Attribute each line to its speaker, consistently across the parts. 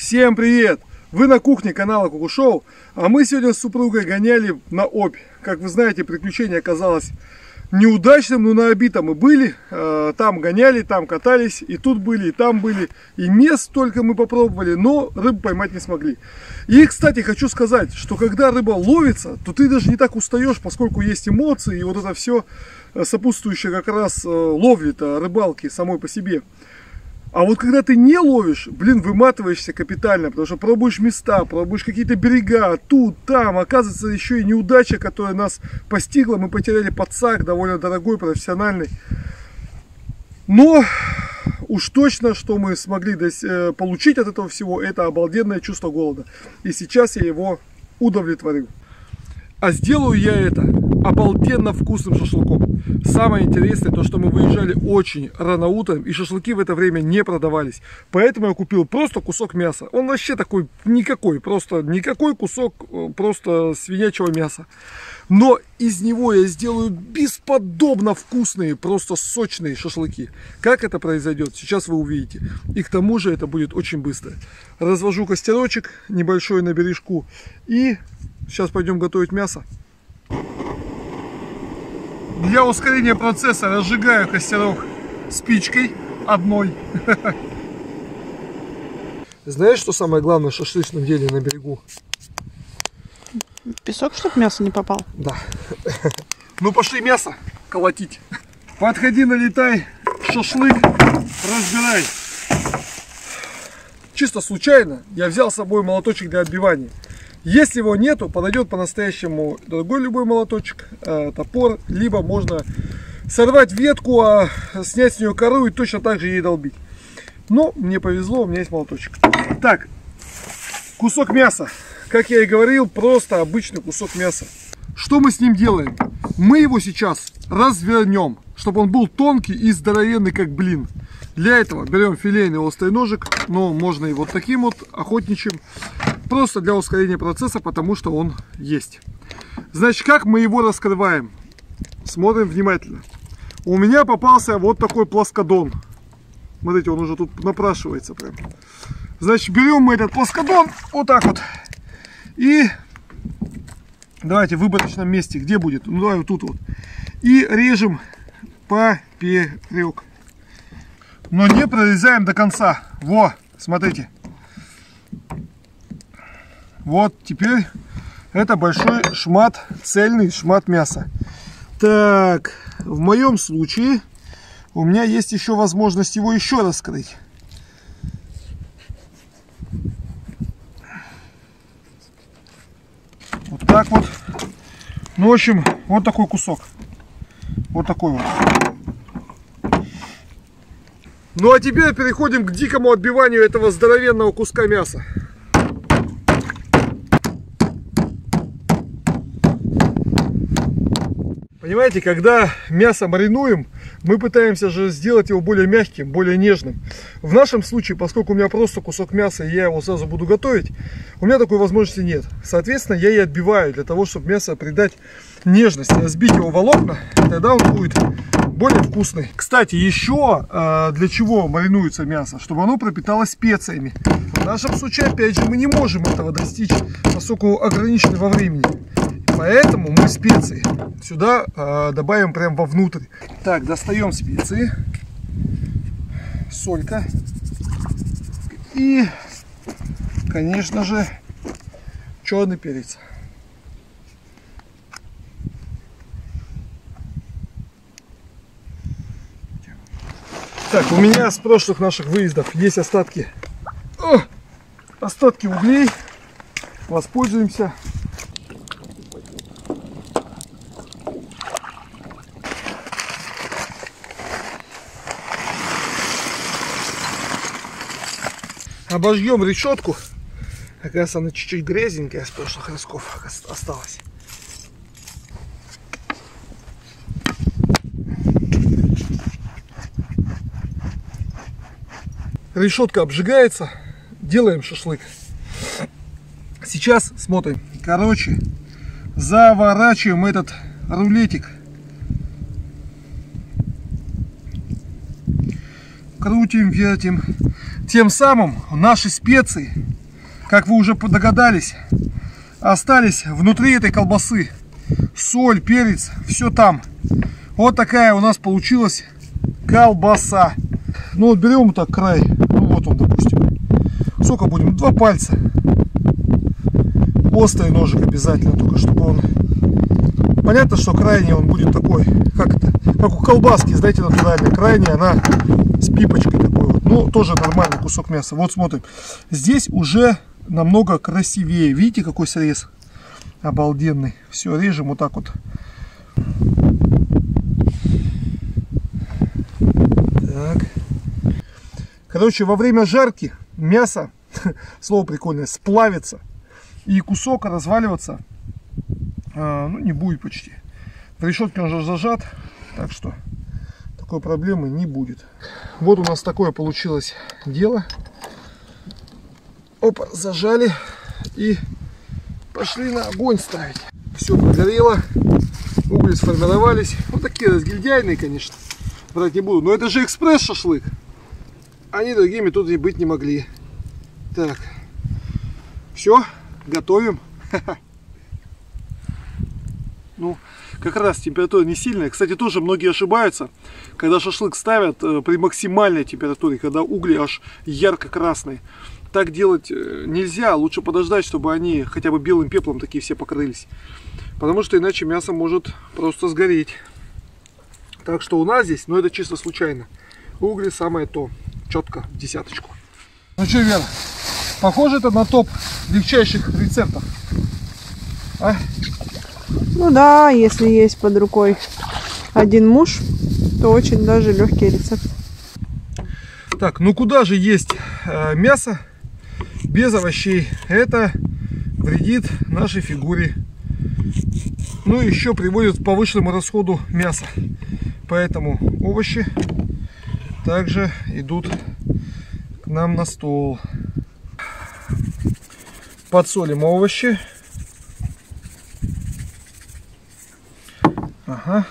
Speaker 1: Всем привет! Вы на кухне канала Куку Шоу, а мы сегодня с супругой гоняли на Обь. Как вы знаете, приключение оказалось неудачным, но на Оби-то мы были, э, там гоняли, там катались, и тут были, и там были, и мест только мы попробовали, но рыбу поймать не смогли. И, кстати, хочу сказать, что когда рыба ловится, то ты даже не так устаешь, поскольку есть эмоции, и вот это все сопутствующее как раз э, ловли-то, рыбалки самой по себе. А вот когда ты не ловишь, блин, выматываешься капитально, потому что пробуешь места, пробуешь какие-то берега, тут, там, оказывается еще и неудача, которая нас постигла, мы потеряли подсак, довольно дорогой, профессиональный. Но уж точно, что мы смогли э, получить от этого всего, это обалденное чувство голода. И сейчас я его удовлетворю. А сделаю я это обалденно вкусным шашлыком. Самое интересное, то что мы выезжали очень рано утром, и шашлыки в это время не продавались. Поэтому я купил просто кусок мяса. Он вообще такой никакой, просто никакой кусок э, просто свинячего мяса. Но из него я сделаю бесподобно вкусные, просто сочные шашлыки. Как это произойдет, сейчас вы увидите. И к тому же это будет очень быстро. Развожу костерочек небольшой на бережку. И сейчас пойдем готовить мясо. Для ускорения процесса разжигаю костерок спичкой одной. Знаешь, что самое главное в шашлычном деле на берегу?
Speaker 2: Песок, чтобы мясо не попал?
Speaker 1: Да. Ну пошли мясо колотить. Подходи, налетай, шашлык разбирай. Чисто случайно я взял с собой молоточек для отбивания. Если его нету, подойдет по-настоящему другой любой молоточек, э, топор, либо можно сорвать ветку, а снять с нее кору и точно так же ей долбить. Но мне повезло, у меня есть молоточек. Так, кусок мяса. Как я и говорил, просто обычный кусок мяса. Что мы с ним делаем? Мы его сейчас развернем, чтобы он был тонкий и здоровенный, как блин. Для этого берем филейный острый ножик, но можно и вот таким вот охотничьим. Просто для ускорения процесса, потому что он есть. Значит, как мы его раскрываем? Смотрим внимательно. У меня попался вот такой плоскодон. Смотрите, он уже тут напрашивается прям. Значит, берем мы этот плоскодон вот так вот. И давайте в выборочном месте, где будет? Ну, давай вот тут вот. И режем поперек. Но не прорезаем до конца. Во, смотрите. Вот теперь это большой шмат, цельный шмат мяса. Так, в моем случае у меня есть еще возможность его еще раскрыть. Вот так вот. Ну, в общем, вот такой кусок. Вот такой вот. Ну а теперь переходим к дикому отбиванию этого здоровенного куска мяса. Понимаете, когда мясо маринуем, мы пытаемся же сделать его более мягким, более нежным. В нашем случае, поскольку у меня просто кусок мяса, и я его сразу буду готовить, у меня такой возможности нет. Соответственно, я и отбиваю для того, чтобы мясо придать нежность, разбить его волокна, тогда он будет более вкусный. Кстати, еще э, для чего маринуется мясо? Чтобы оно пропиталось специями. В нашем случае, опять же, мы не можем этого достичь, поскольку ограничены во времени. Поэтому мы специи сюда э, добавим прям вовнутрь. Так, достаем специи. Солька. И, конечно же, черный перец. Так, у меня с прошлых наших выездов есть остатки. О, остатки углей. Воспользуемся. Обожгем решетку. Раз она чуть-чуть грязненькая с прошлых разков осталась. Решетка обжигается. Делаем шашлык. Сейчас смотрим. Короче, заворачиваем этот рулетик. Крутим, вертим. Тем самым наши специи, как вы уже догадались, остались внутри этой колбасы. Соль, перец, все там. Вот такая у нас получилась колбаса. Ну вот берем так край, ну вот он, допустим. Сколько будем? Два пальца. Острый ножик обязательно, только чтобы он... Понятно, что крайний он будет такой, как как у колбаски, знаете, натуральной. Крайняя она с пипочкой такой. Ну, тоже нормальный кусок мяса. Вот смотрим. Здесь уже намного красивее. Видите, какой срез? Обалденный. Все, режем вот так вот. Так. Короче, во время жарки мясо, слово прикольное, сплавится. И кусок разваливаться а, ну, не будет почти. В решетке он же зажат, так что такой проблемы не будет. Вот у нас такое получилось дело. Опа, зажали и пошли на огонь ставить. Все прогорело, угли сформировались. Вот такие разгильдяйные, конечно, брать не буду. Но это же экспресс-шашлык. Они другими тут и быть не могли. Так, все, готовим. Ну, как раз температура не сильная. Кстати, тоже многие ошибаются, когда шашлык ставят э, при максимальной температуре, когда угли аж ярко-красные так делать э, нельзя. Лучше подождать, чтобы они хотя бы белым пеплом такие все покрылись. Потому что иначе мясо может просто сгореть. Так что у нас здесь, но ну, это чисто случайно, угли самое то. Четко, в десяточку. Ну что, Вера, похоже это на топ легчайших рецептов.
Speaker 2: А? Ну да, если есть под рукой один муж, то очень даже легкий рецепт.
Speaker 1: Так, ну куда же есть э, мясо без овощей. Это вредит нашей фигуре. Ну и еще приводит к повышенному расходу мяса. Поэтому овощи также идут к нам на стол. Подсолим овощи. Ага.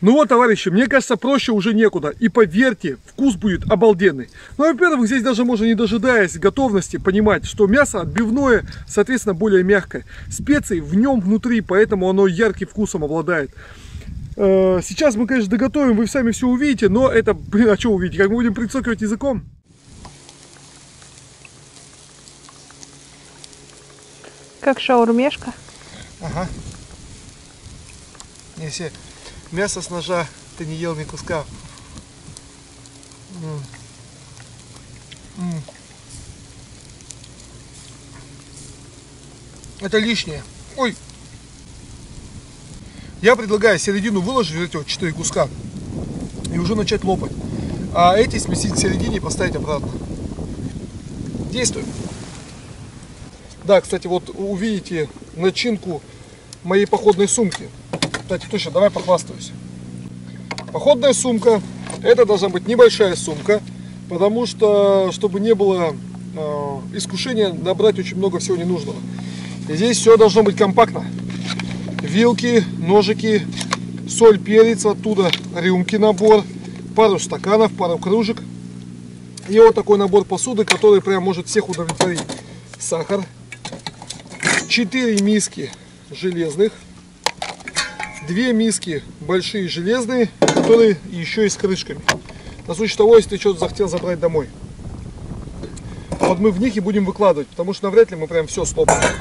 Speaker 1: Ну вот, товарищи, мне кажется, проще уже некуда. И поверьте, вкус будет обалденный. Ну, во-первых, здесь даже можно, не дожидаясь готовности, понимать, что мясо отбивное, соответственно, более мягкое. Специи в нем внутри, поэтому оно ярким вкусом обладает. Э, сейчас мы, конечно, доготовим, вы сами все увидите, но это, блин, а что увидите? Как мы будем прицокивать языком?
Speaker 2: Как шаурмешка.
Speaker 1: Ага. Если мясо с ножа ты не ел ни куска. Это лишнее. Ой. Я предлагаю середину выложить вот эти вот 4 куска и уже начать лопать. А эти сместить в середине и поставить обратно. Действуем. Да, кстати, вот увидите начинку моей походной сумки. Кстати, точно, давай похвастаюсь. Походная сумка. Это должна быть небольшая сумка, потому что, чтобы не было э, искушения набрать очень много всего ненужного. И здесь все должно быть компактно. Вилки, ножики, соль, перец оттуда, рюмки набор, пару стаканов, пару кружек. И вот такой набор посуды, который прям может всех удовлетворить. Сахар, 4 миски железных, две миски большие железные, которые еще и с крышками. На случай того, если ты что-то захотел забрать домой. Вот мы в них и будем выкладывать, потому что навряд ли мы прям все слопаем.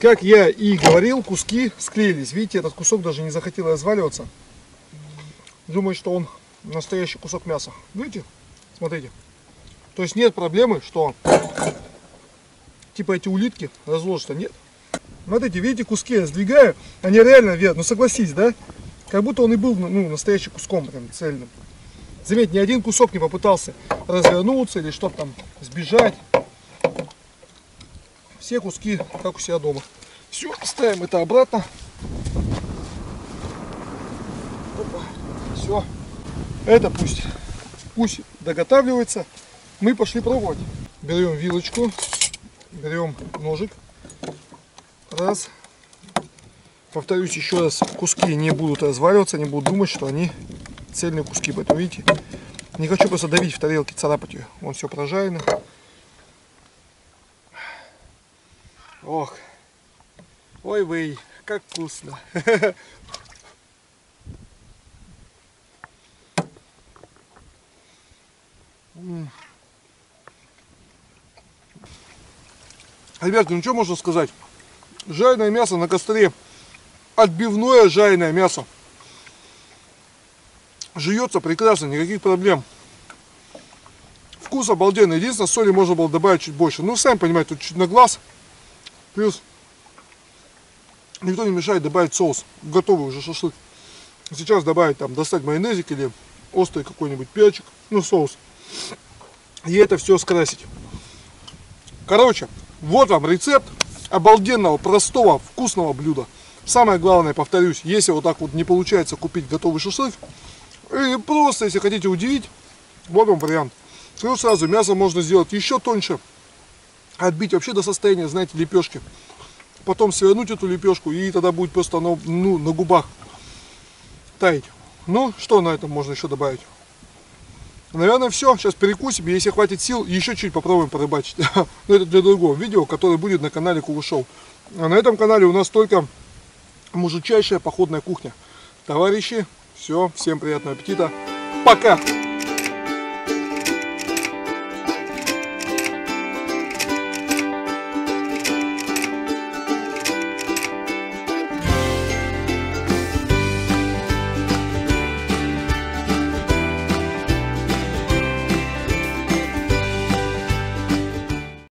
Speaker 1: Как я и говорил, куски склеились. Видите, этот кусок даже не захотел разваливаться. Думаю, что он настоящий кусок мяса. Видите? Смотрите. То есть нет проблемы, что типа эти улитки разложатся. Нет. Смотрите, видите, куски я сдвигаю, они реально вверх. Ну согласись, да? Как будто он и был ну, настоящим куском прям цельным. Заметь, ни один кусок не попытался развернуться или что-то там сбежать. Все куски, как у себя дома. Все, ставим это обратно. Опа, все. Это пусть, пусть доготавливается. Мы пошли пробовать. Берем вилочку, берем ножик. Раз. Повторюсь еще раз, куски не будут разваливаться, не будут думать, что они цельные куски. Поэтому видите, Не хочу просто давить в тарелке, царапать ее. Вон все прожарено. Ох. Ой, вы, как вкусно. Ребятки, ну что можно сказать? Жареное мясо на костре. Отбивное жареное мясо. Жуется прекрасно, никаких проблем. Вкус обалденный. Единственное, соли можно было добавить чуть больше. Ну, сами понимаете, тут чуть на глаз. Плюс никто не мешает добавить соус. Готовый уже шашлык. Сейчас добавить там, достать майонезик или острый какой-нибудь перчик, ну соус. И это все скрасить. Короче, вот вам рецепт обалденного, простого, вкусного блюда. Самое главное, повторюсь, если вот так вот не получается купить готовый шашлык, или просто, если хотите удивить, вот вам вариант. Скажу сразу, мясо можно сделать еще тоньше, отбить вообще до состояния, знаете, лепешки. Потом свернуть эту лепешку, и тогда будет просто оно ну, на губах таять. Ну, что на этом можно еще добавить? Наверное, все. Сейчас перекусим. Если хватит сил, еще чуть попробуем порыбачить. Но это для другого видео, которое будет на канале Кула Шоу. А на этом канале у нас только мужичайшая походная кухня. Товарищи, все. Всем приятного аппетита. Пока!